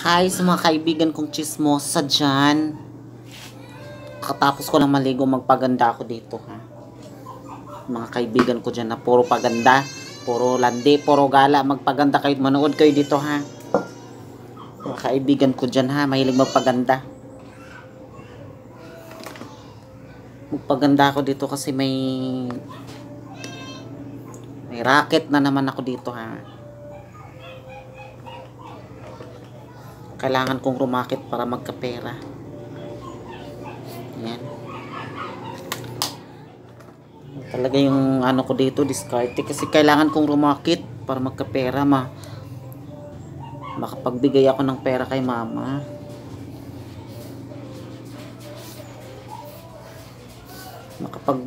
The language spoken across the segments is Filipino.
Hi sa mga kaibigan kong chismosa dyan. Katapos ko lang maligo, magpaganda ako dito ha. Mga kaibigan ko dyan na puro paganda, puro landi, puro gala, magpaganda kayo, manood kayo dito ha. Mga kaibigan ko dyan ha, mahilig magpaganda. Magpaganda ako dito kasi may may racket na naman ako dito ha. Kailangan kong rumakit para magkapera. Yan. Talaga yung ano ko dito, discarte. Kasi kailangan kong rumakit para magkapera ma. Makapagbigay ako ng pera kay mama. Makapag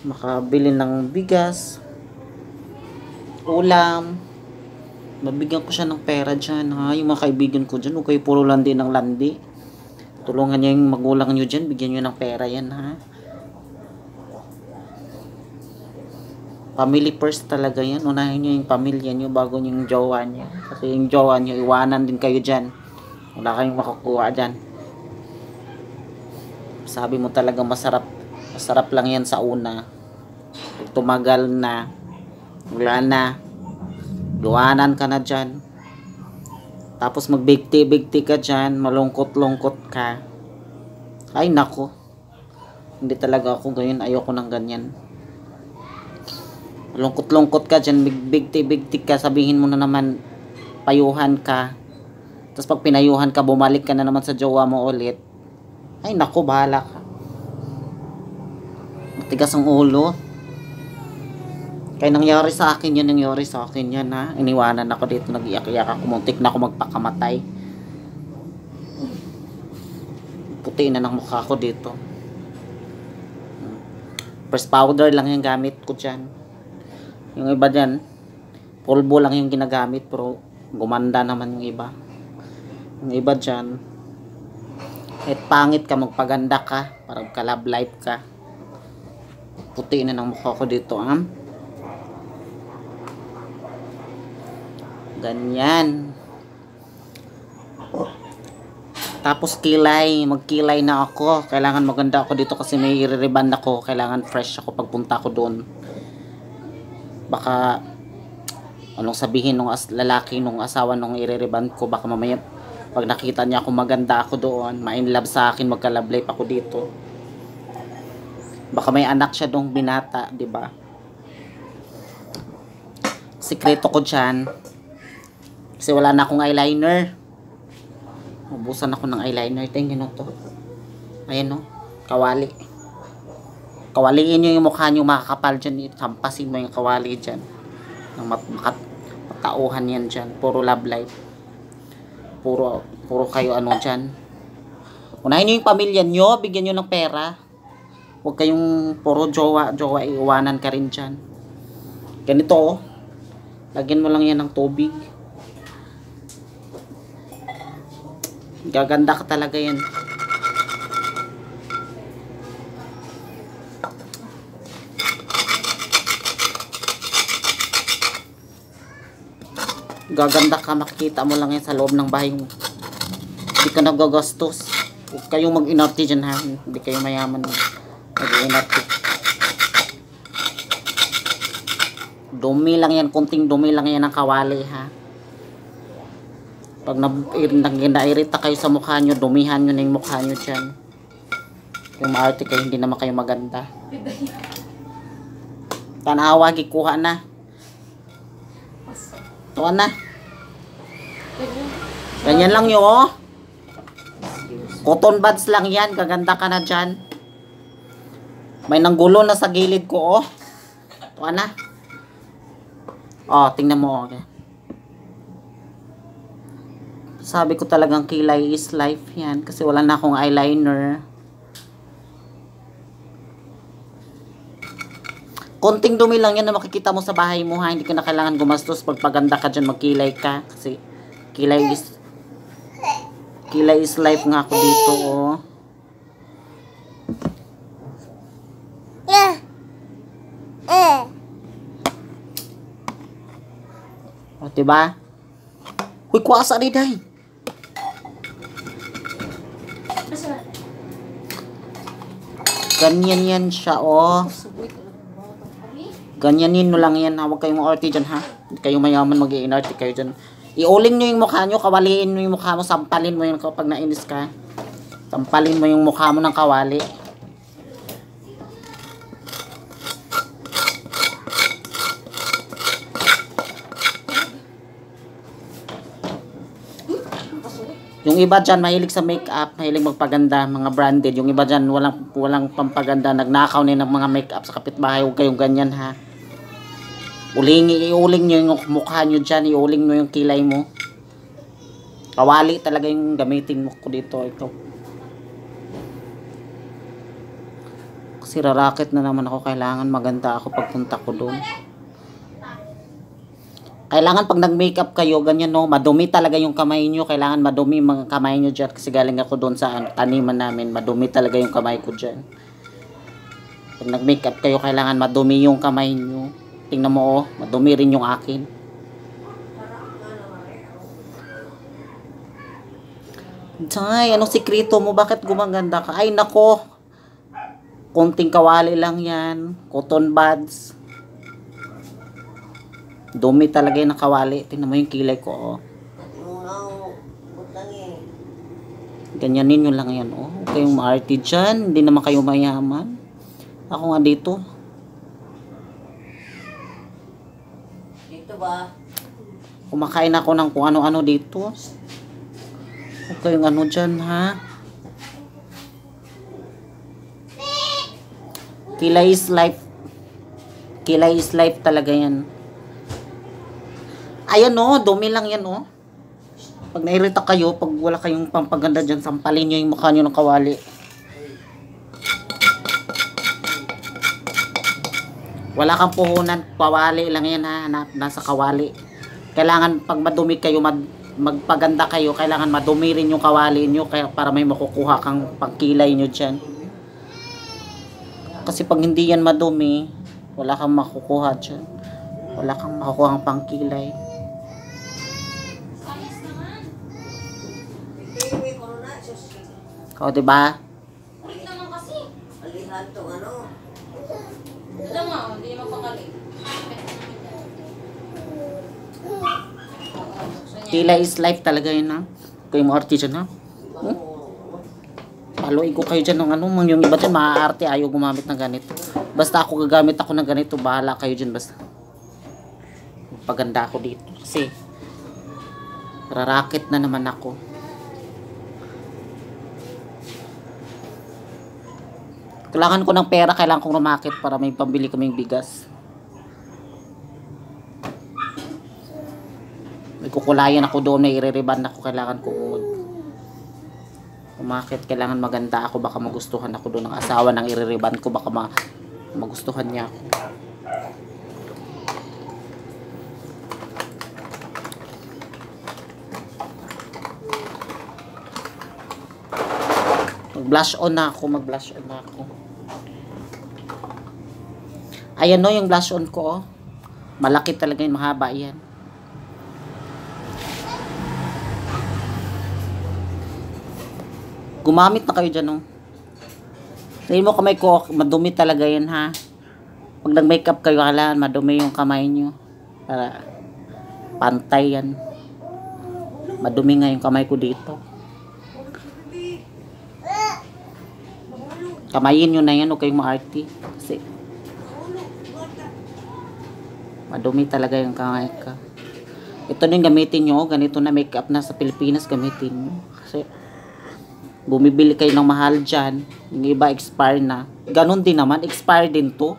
makabili ng bigas, ulam, mabigyan ko siya ng pera dyan ha, yung mga kaibigan ko dyan, huwag kayo puro landi ng landi. Tulungan niyo yung magulang niyo dyan, bigyan niyo ng pera yan ha. Family first talaga yan, unahin niyo yung pamilya niyo bago yung jowa niyo. Kasi yung jowa niyo, iwanan din kayo dyan. Wala kayong makukuha dyan. Sabi mo talaga masarap, masarap lang yan sa una. Pag tumagal na, wala na, Luwanan ka na dyan. Tapos magbigti-bigti ka dyan. Malungkot-lungkot ka. Ay nako. Hindi talaga ako ganyan. Ayoko ng ganyan. Malungkot-lungkot ka dyan. Bigti-bigti ka. Sabihin mo na naman payuhan ka. Tapos pag pinayuhan ka, bumalik ka na naman sa jowa mo ulit. Ay nako, bahala ka. Matigas ang ulo. Kaya nangyari sa akin yan, nangyari sa akin yan ha. Iniwanan ako dito, nag-iyak-iyak ako, muntik na ako magpakamatay. Puti na ng mukha ko dito. First powder lang yung gamit ko dyan. Yung iba dyan, pulbo lang yung ginagamit, pero gumanda naman yung iba. Yung iba dyan, kahit pangit ka, magpaganda ka, para ka-love life ka. Puti na ng mukha ko dito, ah. Ganyan. Tapos kilay, magkilay na ako. Kailangan maganda ako dito kasi may i-reband ako. Kailangan fresh ako pagpunta ko doon. Baka anong sabihin nung as lalaki nung asawa nung i-reband ko baka mamaya pag nakita niya ako maganda ako doon, ma-in love sa akin, magka-love life ako dito. Baka may anak siya dong binata, 'di ba? Sikreto ko diyan, kasi wala na akong eyeliner. Ubusan ako ng eyeliner. Tingnan nyo to. Ayan no. Kawali. Kawaliin nyo yung mukha nyo makakapal dyan. Sampasin mo yung kawali dyan. Ng mat matauhan yan dyan. Puro love life. Puro, puro kayo ano dyan. Unahin nyo yung pamilya nyo. Bigyan nyo ng pera. Huwag kayong puro jowa. Jowa iwanan ka rin dyan. Ganito oh. Lagyan mo lang yan ng tubig. Gaganda ka talaga yan. Gaganda ka, makikita mo lang yan sa loob ng bahay mo. Hindi ka nagagastos. Huwag kayong mag-inarte dyan ha. Hindi kayo mayaman. Mag-inarte. Dumi lang yan, kunting dumi lang yan ang kawali ha. Pag nairita kayo sa mukha nyo, dumihan nyo na yung mukha nyo dyan. Yung maarte kayo, hindi naman kayo maganda. Tanawa, gikuha na. Tuwa na. Ganyan lang yun, oh. Cotton buds lang yan, gaganda ka na dyan. May nanggulo na sa gilid ko, oh. Tuwa na. Oh, tingnan mo, okay. Sabi ko talagang kilay is life yan. Kasi wala na akong eyeliner. Konting dumi lang yan na makikita mo sa bahay mo ha. Hindi ka na kailangan gumastos. Pagpaganda ka dyan, magkilay ka. Kasi kilay is kilay is life nga ako dito oh. O, diba? Uy, kuwasa rin day. Ganyan yan siya, oh. Ganyanin mo lang yan, ha. Huwag kayong arty dyan, ha. Hindi kayo mayaman, mag i kayo dyan. Iuling nyo yung mukha nyo, kawaliin mo yung mukha mo, sampalin mo yun kapag nainis ka. Sampalin mo yung mukha mo ng kawali. Yung iba dyan, mahilig sa makeup, mahilig magpaganda, mga branded. Yung iba dyan, walang, walang pampaganda, nagnakaw na ng mga makeup sa kapitbahay. Huwag kayong ganyan, ha. Uling, iuling nyo yung mukha nyo dyan, iuling nyo yung kilay mo. Kawali talaga yung gamitin mo ko dito, ito. Kasi rarakit na naman ako, kailangan maganda ako pagpunta ko doon. Kailangan pag nag-makeup kayo, ganyan no, madumi talaga yung kamay nyo. Kailangan madumi mga kamay nyo dyan. Kasi galing ako doon sa taniman namin. Madumi talaga yung kamay ko dyan. Pag nag-makeup kayo, kailangan madumi yung kamay nyo. Tingnan mo oh, madumi rin yung akin. Day, anong sikreto mo? Bakit gumaganda ka? Ay, nako. Konting kawali lang yan. Cotton buds. Dumi talaga yung nakawali. Tingnan mo yung kilay ko, oh. Ganyanin nyo lang yan, oh. Huwag kayong maarte dyan. Hindi naman kayo mayaman. Ako nga dito. Dito ba? Kumakain ako ng kung ano-ano dito. Huwag kayong ano dyan, ha? Kilay is life. Kilay is life talaga yan. Ayan o, dumi lang yan o. Pag nairita kayo, pag wala kayong pampaganda dyan, sampalin nyo yung mukha nyo ng kawali. Wala kang puhunan, kawali lang yan ha, na, nasa kawali. Kailangan pag madumi kayo, mag, magpaganda kayo, kailangan madumi rin yung kawali nyo kaya para may makukuha kang pagkilay nyo dyan. Kasi pag hindi yan madumi, wala kang makukuha dyan. Wala kang makukuha ang pangkilay. Iwi ko na, sus. O, diba? Kulit naman kasi. Alihan tong ano. Ito nga, hindi naman pakali. Kilay is life talaga yun ha. Kayo mo arte dyan ha. Hmm? Paluin ko kayo dyan ng ano, mga yung iba dyan maaarte, ayaw gumamit ng ganito. Basta ako gagamit ako ng ganito, bahala kayo dyan basta. Paganda ako dito. Kasi, rarakit na naman ako. Kailangan ko ng pera, kailangan kong rumakit para may pambili kaming bigas. May kukulayan ako doon, may iririban ako, kailangan ko umakit, kailangan maganda ako, baka magustuhan ako doon ng asawa ng iririban ko, baka ma magustuhan niya ako. Mag-blush on na ako, mag-blush on na ako. Ayan no, yung blush on ko, oh. Malaki talaga yung mahaba yan. Gumamit na kayo dyan, oh. Tingin mo kamay ko, madumi talaga yan, ha. Pag nag-makeup kayo, kailangan madumi yung kamay nyo. Para pantay yan. Madumi nga yung kamay ko dito. Kamayin nyo na yan, huwag kayong maarty. Kasi, madumi talaga yung ka. Ito yung gamitin nyo, ganito na makeup na sa Pilipinas, gamitin nyo. Kasi, bumibili kayo ng mahal dyan, yung iba expire na. Ganon din naman, expire din to.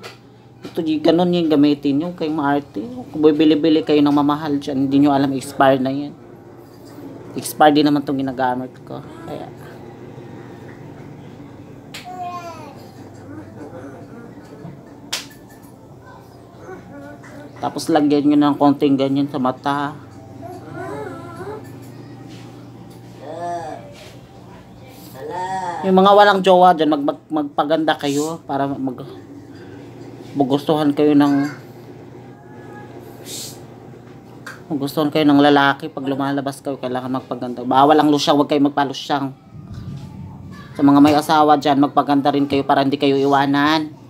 Ito, ganon yung gamitin nyo, kayong maarte. Kung bibili-bili kayo ng mamahal dyan, hindi nyo alam, expire na yan. Expire din naman itong ginagamit ko. Kaya, Tapos lagyan nyo ng konting ganyan sa mata. Yung mga walang jowa dyan, mag, mag, magpaganda kayo para mag magustuhan kayo ng magustuhan kayo ng lalaki pag lumalabas kayo kailangan magpaganda bawal ang lusyang huwag kayo magpalusyang Sa mga may asawa dyan, magpaganda rin kayo para hindi kayo iwanan.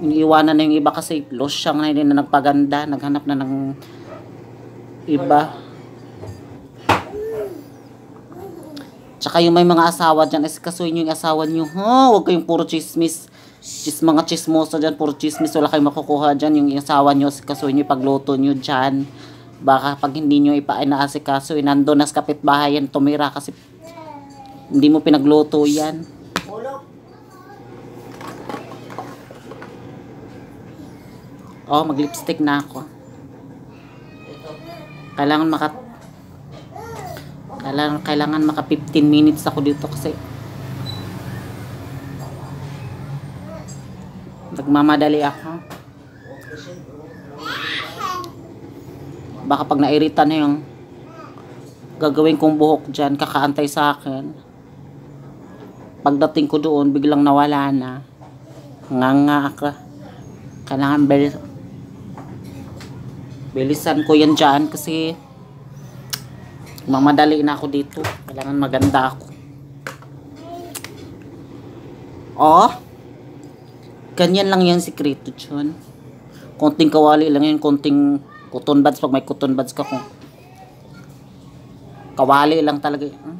Iniiwanan na yung iba kasi losyang na hindi na nagpaganda. Naghanap na ng iba. Tsaka yung may mga asawa dyan, is kasuin nyo yung asawa nyo. Ha? Huwag kayong puro chismis. Chis, mga chismosa dyan, puro chismis. Wala kayong makukuha dyan. Yung asawa nyo, kasuin nyo pagluto nyo dyan. Baka pag hindi nyo ipainaasikaso, nandun na sa kapitbahay yan, tumira kasi hindi mo pinagluto yan. Oh, mag-lipstick na ako. Kailangan maka kailangan, kailangan maka 15 minutes ako dito kasi nagmamadali ako. Baka pag nairita na yung gagawin kong buhok dyan, kakaantay sa akin. Pagdating ko doon, biglang nawala na. Nga nga ako. Kailangan bilisan ko yan dyan kasi mamadali na ako dito. Kailangan maganda ako. Oh, ganyan lang yan sikreto dyan. Konting kawali lang yan, konting cotton buds pag may cotton buds ka kung kawali lang talaga. Hmm?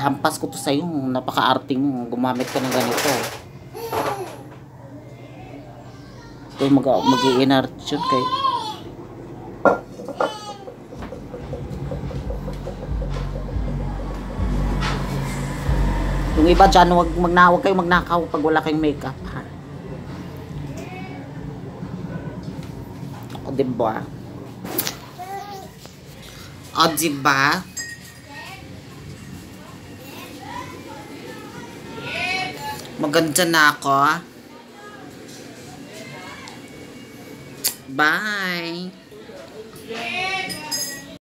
Hampas ko to sa'yo. Napaka-arte mo. Gumamit ka ng ganito. Ito mag mag-i-inart yun kay Yung iba dyan, wag, magna, wag kayong magnakaw pag wala kayong makeup, ha? O, diba? O, diba? Maganda na ako. Bye.